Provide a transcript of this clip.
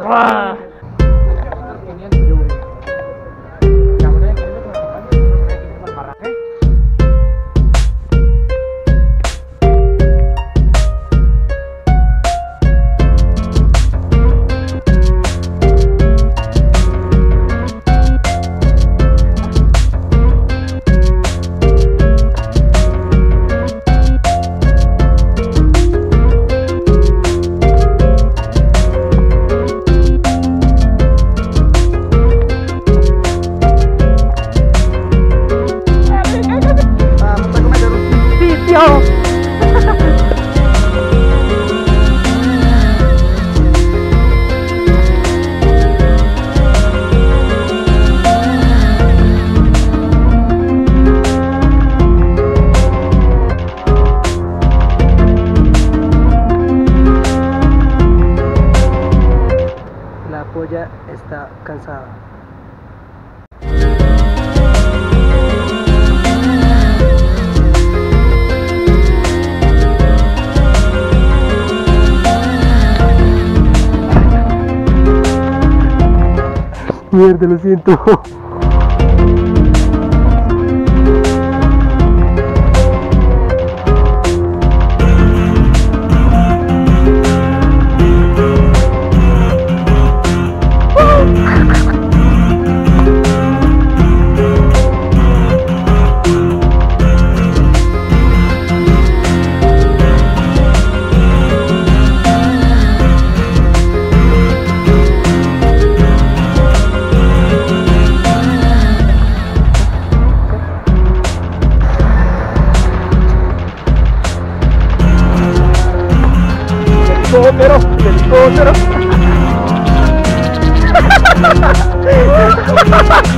哇。La polla está cansada. Mierda, lo siento. pero, let's go.